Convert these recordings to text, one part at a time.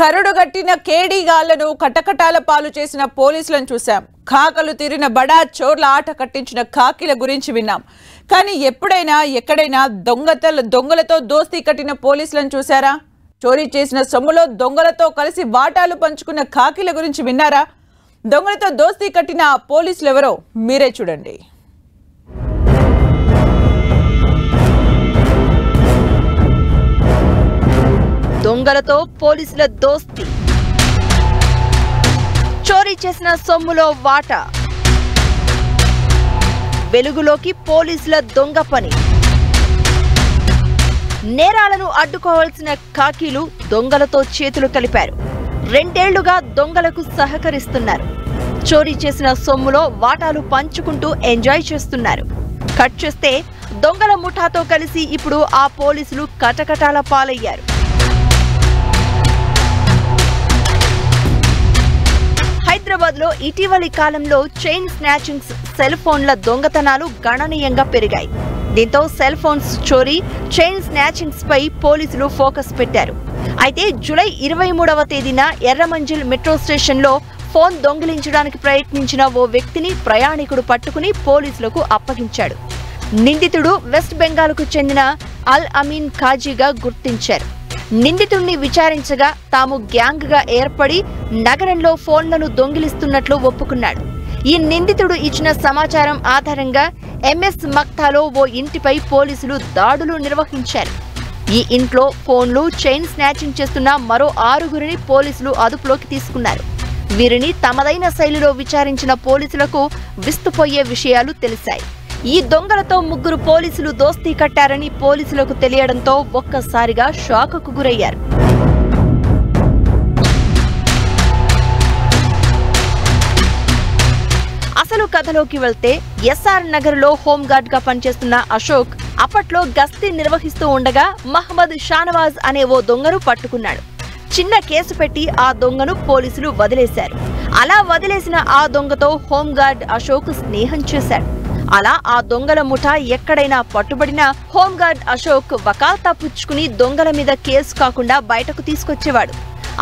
కరుడుగట్టిన కేడీగాళ్ళను కటకటాల పాలు చేసిన పోలీసులను చూశాం. కాకలు తీరిన బడా చోర్ల ఆట కట్టించిన కాకిల గురించి విన్నాం. కానీ ఎప్పుడైనా ఎక్కడైనా దొంగతల దొంగలతో దోస్తీ కట్టిన పోలీసులను చూశారా? చోరీ చేసిన సొమ్ములో దొంగలతో కలిసి వాటాలు పంచుకున్న కాకిల గురించి విన్నారా? దొంగలతో దోస్తీ కట్టిన ఆ పోలీసులు ఎవరో మీరే చూడండి. దొంగలతో పోలీసుల దోస్తి. చోరీ చేసిన సొమ్ములో వాటా. వెలుగులోకి పోలీసుల దొంగ పని. నేరాలను అడ్డుకోవాల్సిన కాకీలు దొంగలతో చేతులు కలిపారు. రెండేళ్ళుగా దొంగలకు సహకరిస్తున్నారు. చోరీ చేసిన సొమ్ములో వాటాలు పంచుకుంటూ ఎంజాయ్ చేస్తున్నారు. కట్ చేస్తే దొంగల ముఠాతో కలిసి ఇప్పుడు ఆ పోలీసులు కటకటాల పాలయ్యారు. హైదరాబాద్లో ఇటీవలి కాలంలో చైన్ స్నాచింగ్స్ సెల్ ఫోన్ల దొంగతనాలు గణనీయంగా పెరిగాయి. దీంతో సెల్ ఫోన్స్ చోరీ చైన్ స్నాచింగ్స్ పై పోలీసులు ఫోకస్ పెట్టారు. అయితే జూలై ఇరవై మూడవ తేదీన ఎర్రమంజిల్ మెట్రో స్టేషన్లో ఫోన్ దొంగిలించడానికి ప్రయత్నించిన ఓ వ్యక్తిని ప్రయాణికుడు పట్టుకుని పోలీసులకు అప్పగించాడు. నిందితుడు వెస్ట్ బెంగాల్కు చెందిన అల్ అమీన్ ఖాజీగా గుర్తించారు. నిందితుడిని విచారించగా తాము గ్యాంగ్గా ఏర్పడి నగరంలో ఫోన్లను దొంగిలిస్తున్నట్లు ఒప్పుకున్నాడు. ఈ నిందితుడు ఇచ్చిన సమాచారం ఆధారంగా ఎంఎస్ మక్తాలో ఓ ఇంటిపై పోలీసులు దాడులు నిర్వహించారు. ఈ ఇంట్లో ఫోన్లు చైన్ స్నాచింగ్ చేస్తున్న మరో ఆరుగురిని పోలీసులు అదుపులోకి తీసుకున్నారు. వీరిని తమదైన శైలిలో విచారించిన పోలీసులకు విస్తుపోయే విషయాలు తెలిసాయి. ఈ దొంగలతో ముగ్గురు పోలీసులు దోస్తీ కట్టారని పోలీసులకు తెలియడంతో ఒక్కసారిగా షాకుకు గురయ్యారు. అసలు కథలోకి వెళ్తే ఎస్ఆర్ నగర్లో హోంగార్డ్గా పనిచేస్తున్న అశోక్ అప్పట్లో గస్తీ నిర్వహిస్తూ ఉండగా మహమ్మద్ షానవాజ్ అనే ఓ దొంగను పట్టుకున్నాడు. చిన్న కేసు పెట్టి ఆ దొంగను పోలీసులు వదిలేశారు. అలా వదిలేసిన ఆ దొంగతో హోంగార్డ్ అశోక్ స్నేహం చేశాడు. అలా ఆ దొంగల ముఠా ఎక్కడైనా పట్టుబడినా హోంగార్డ్ అశోక్ వకాల్తా పుచ్చుకుని దొంగల మీద కేసు కాకుండా బయటకు తీసుకొచ్చేవాడు.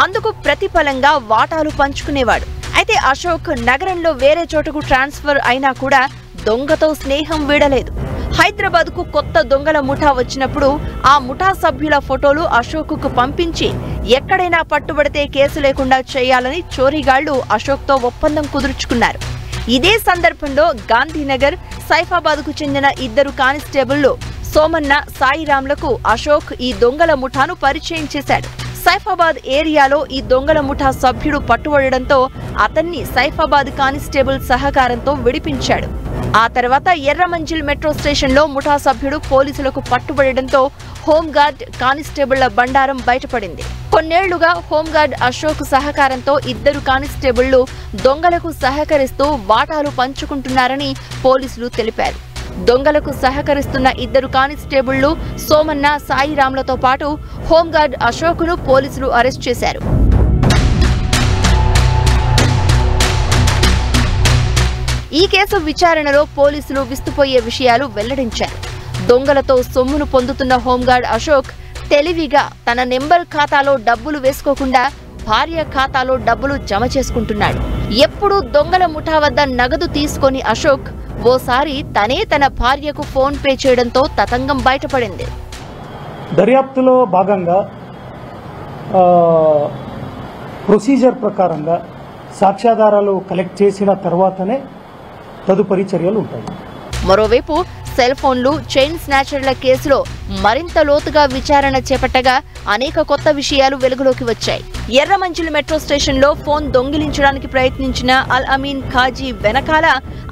అందుకు ప్రతిఫలంగా వాటాలు పంచుకునేవాడు. అయితే అశోక్ నగరంలో వేరే చోటుకు ట్రాన్స్ఫర్ అయినా కూడా దొంగతో స్నేహం వీడలేదు. హైదరాబాద్కు కొత్త దొంగల ముఠా వచ్చినప్పుడు ఆ ముఠా సభ్యుల ఫోటోలు అశోక్కు పంపించి ఎక్కడైనా పట్టుబడితే కేసు లేకుండా చేయాలని చోరీగాళ్ళు అశోక్తో ఒప్పందం కుదుర్చుకున్నారు. ఇదే సందర్భంలో గాంధీనగర్ సైఫాబాద్కు చెందిన ఇద్దరు కానిస్టేబుళ్ళు సోమన్న సాయిరాంలకు అశోక్ ఈ దొంగల ముఠాను పరిచయం చేశాడు. సైఫాబాద్ ఏరియాలో ఈ దొంగల ముఠా సభ్యుడు పట్టుబడడంతో అతన్ని సైఫాబాద్ కానిస్టేబుల్ సహకారంతో విడిపించాడు. ఆ తర్వాత ఎర్రమంజిల్ మెట్రో స్టేషన్లో ముఠా సభ్యుడు పోలీసులకు పట్టుబడడంతో హోంగార్డ్ కానిస్టేబుళ్ళ బండారం బయటపడింది. కొన్నేళ్ళుగా హోంగార్డ్ అశోక్ సహకారంతో ఇద్దరు కానిస్టేబుళ్ళు దొంగలకు సహకరిస్తూ వాటాలు పంచుకుంటున్నారని పోలీసులు తెలిపారు. దొంగలకు సహకరిస్తున్న ఇద్దరు కానిస్టేబుళ్ళు సోమన్న సాయిరాంలతో పాటు హోంగార్డ్ అశోక్ను పోలీసులు అరెస్ట్ చేశారు. ఈ కేసు విచారణలో పోలీసులు విస్తుపోయే విషయాలు వెల్లడించారు. దొంగలతో సొమ్మును పొందుతున్న హోంగార్డ్ అశోక్ తెలివిగా తన నెంబర్ ఖాతాలో డబ్బులు వేసుకోకుండా భార్య ఖాతాలో డబ్బులు జమ చేసుకుంటున్నాడు. ఎప్పుడూ దొంగల ముఠా వద్ద నగదు తీసుకొని అశోక్ ఓసారి తనే తన భార్యకు ఫోన్ పే చేయడంతో తతంగం బయటపడింది. దర్యాప్తులో భాగంగా ఆ, ప్రొసీజర్ ప్రకారంగా సాక్ష్యాధారాలు కలెక్ట్ చేసిన తర్వాతనే తదుపరి చర్యలు ఉంటాయి. మరోవైపు సెల్ ఫోన్లు చైన్ స్నాచర్ల కేసులో మరింత లోతుగా విచారణ చేపట్టగా అనేక కొత్త విషయాలు వెలుగులోకి వచ్చాయి. ఎర్రమంజిల్ మెట్రో స్టేషన్లో ఫోన్ దొంగిలించడానికి ప్రయత్నించిన అల్ అమీన్ ఖాజీ వెనకాల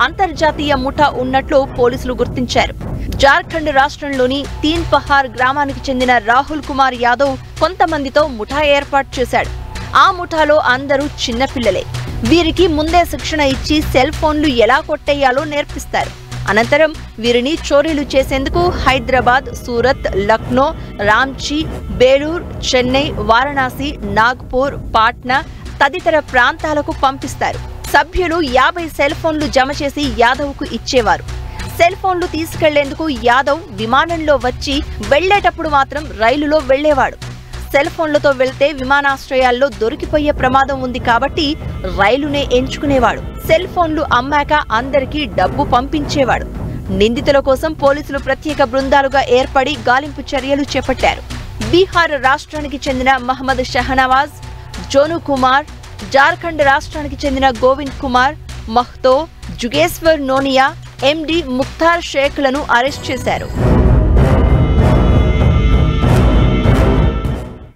అంతర్జాతీయ ముఠా ఉన్నట్లు పోలీసులు గుర్తించారు. జార్ఖండ్ రాష్ట్రంలోని తీన్ పహార్ గ్రామానికి చెందిన రాహుల్ కుమార్ యాదవ్ కొంతమందితో ముఠా ఏర్పాటు చేశాడు. ఆ ముఠాలో అందరూ చిన్నపిల్లలే. వీరికి ముందే శిక్షణ ఇచ్చి సెల్ ఫోన్లు ఎలా కొట్టేయాలో నేర్పిస్తారు. అనంతరం వీరిని చోరీలు చేసేందుకు హైదరాబాద్ సూరత్ లక్నో రాంచీ బేలూర్ చెన్నై వారణాసి నాగ్పూర్ పాట్నా తదితర ప్రాంతాలకు పంపిస్తారు. సభ్యులు యాభై సెల్ ఫోన్లు జమ చేసి యాదవ్కు ఇచ్చేవారు. సెల్ ఫోన్లు తీసుకెళ్ళేందుకు యాదవ్ విమానంలో వచ్చి వెళ్ళేటప్పుడు మాత్రం రైలులో వెళ్ళేవాడు సెల్ ఫోన్లతో వెళ్తే విమానాశ్రయాల్లో దొరికిపోయే ప్రమాదం ఉంది కాబట్టి రైలునే ఎంచుకునేవాడు. సెల్ ఫోన్లు అమ్మాక అందరికీ డబ్బు పంపించేవాడు. నిందితుల కోసం పోలీసులు ప్రత్యేక బృందాలుగా ఏర్పడి గాలింపు చర్యలు చేపట్టారు. బీహార్ రాష్ట్రానికి చెందిన మహమ్మద్ షహనవాజ్ జోను కుమార్ జార్ఖండ్ రాష్ట్రానికి చెందిన గోవింద్ కుమార్ మహ్తో జుగేశ్వర్ నోనియా ఎండి ముఖ్తార్ షేక్లను అరెస్ట్ చేశారు.